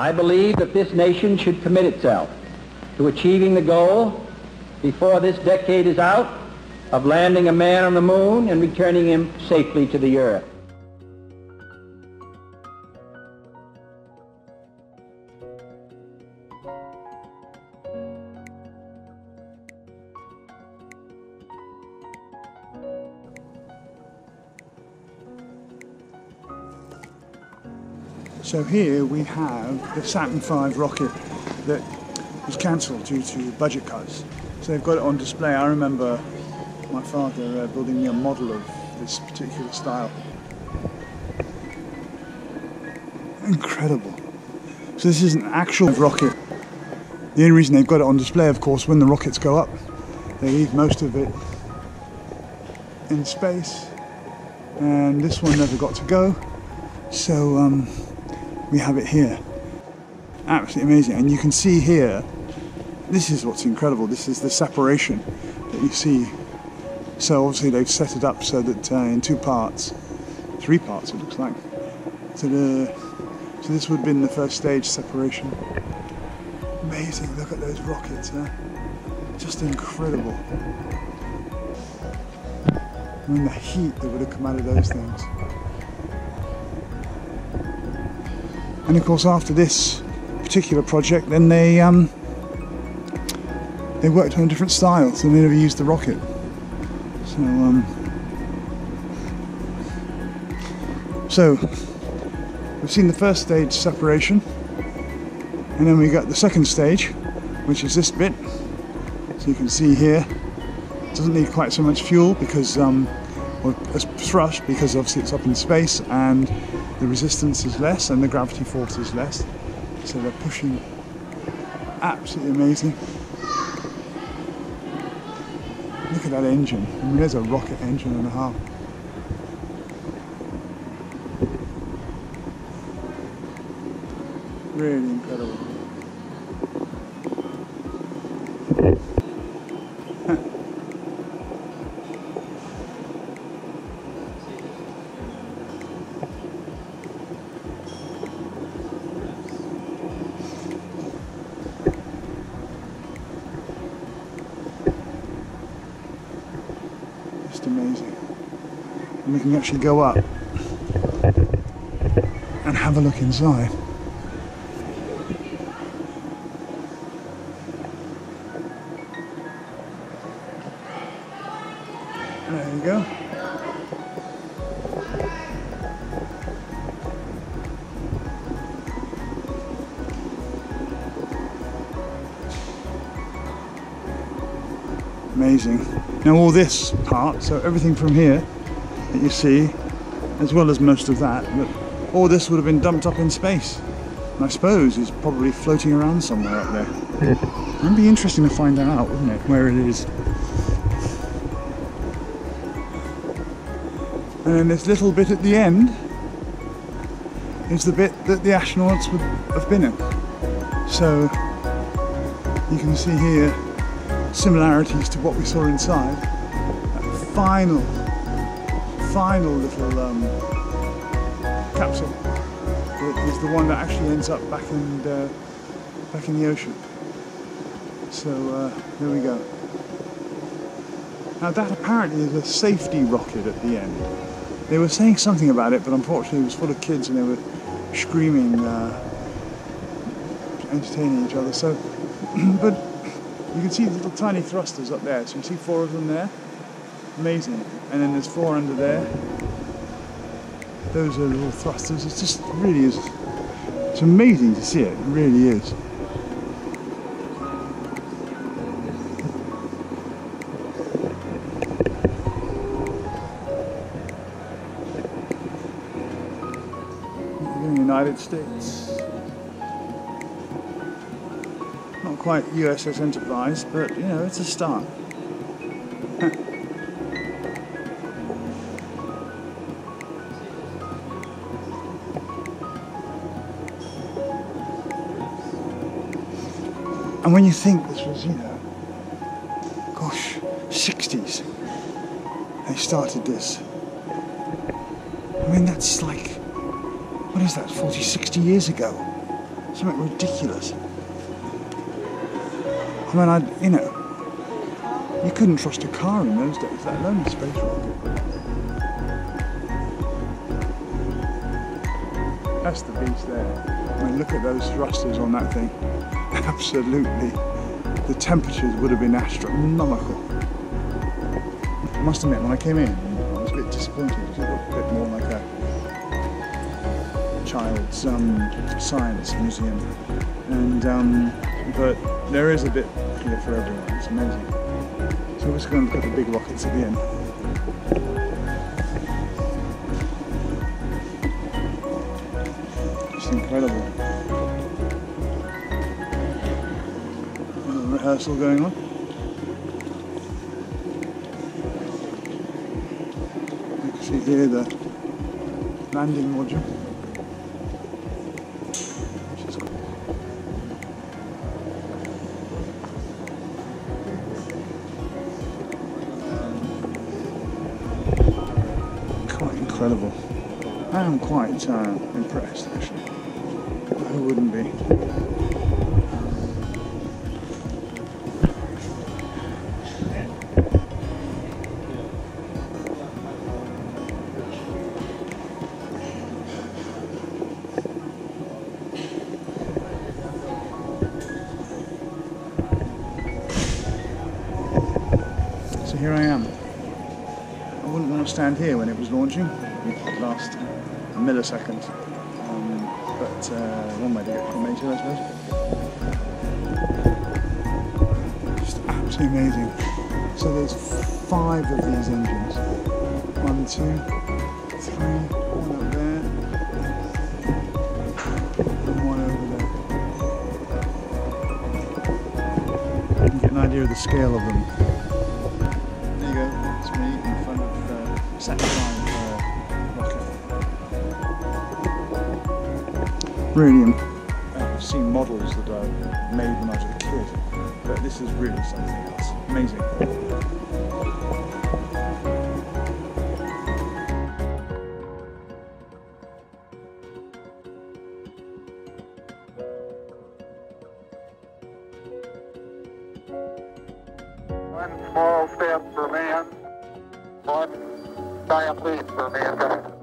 I believe that this nation should commit itself to achieving the goal before this decade is out of landing a man on the moon and returning him safely to the earth. So here we have the Saturn V rocket that was cancelled due to budget cuts. So they've got it on display. I remember my father uh, building me a model of this particular style. Incredible. So this is an actual rocket. The only reason they've got it on display, of course, when the rockets go up, they leave most of it in space. And this one never got to go. So um, we have it here. Absolutely amazing. And you can see here, this is what's incredible. This is the separation that you see. So obviously they've set it up so that uh, in two parts, three parts it looks like. So, the, so this would have been the first stage separation. Amazing, look at those rockets, huh? Just incredible. I mean the heat that would have come out of those things. And of course, after this particular project, then they um, they worked on a different style, so they never used the rocket. So um, so we've seen the first stage separation, and then we got the second stage, which is this bit. So you can see here, doesn't need quite so much fuel because um, or thrust because obviously it's up in space and the resistance is less and the gravity force is less. So they're pushing absolutely amazing. Look at that engine. I mean, there's a rocket engine and a half. Really incredible. Just amazing. And we can actually go up and have a look inside. There you go. Amazing. Now all this part, so everything from here that you see, as well as most of that, but all this would have been dumped up in space. And I suppose is probably floating around somewhere up there. It'd be interesting to find that out, wouldn't it, where it is. And then this little bit at the end is the bit that the astronauts would have been in. So you can see here similarities to what we saw inside. That final, final little um, capsule that is the one that actually ends up back in back in the ocean. So uh, there we go. Now that apparently is a safety rocket at the end. They were saying something about it, but unfortunately it was full of kids and they were screaming, uh, entertaining each other. So, but you can see the little tiny thrusters up there. So you see four of them there. Amazing. And then there's four under there. Those are little thrusters. It just really is. It's amazing to see it. It really is. United States. Quite USS Enterprise, but you know, it's a start. and when you think this was, you know, gosh, 60s, they started this. I mean, that's like, what is that, 40, 60 years ago? Something ridiculous. I mean, I, you know, you couldn't trust a car in those days, let alone a space rocket. That's the beast there. I mean, look at those thrusters on that thing. Absolutely. The temperatures would have been astronomical. I must admit, when I came in, I was a bit disappointed because it looked a bit more like a child's um, science museum. And um, but there is a bit here for everyone. It's amazing. So we're just going to look at the big rockets at the end. It's incredible. A rehearsal going on. You can see here the landing module. Incredible. I am quite uh, impressed actually. Who wouldn't be? So here I am. I wouldn't want to stand here when it was launching. Would last millisecond. Um, but uh, one way to get cremated, I suppose. Just absolutely amazing. So there's five of these engines. One, two, three, one up there, and one over there. You can get an idea of the scale of them. There you go, that's me in front of uh, Saturn Really, im- I've seen models that I made when I was a kid, but this is really something else. Amazing. One small step for man, one giant leap for mankind.